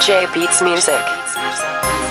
J Beats Music.